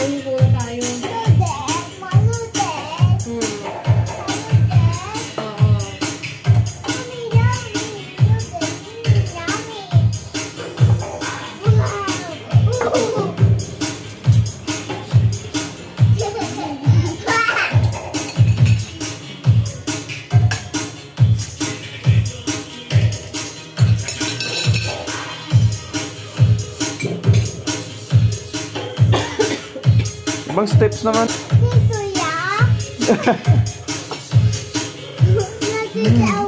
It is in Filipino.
我以后油 Ibang steps naman. Dito ya. Nandito